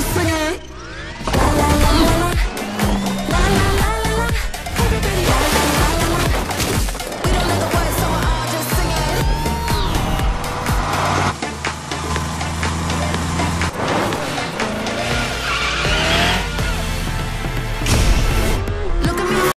just sing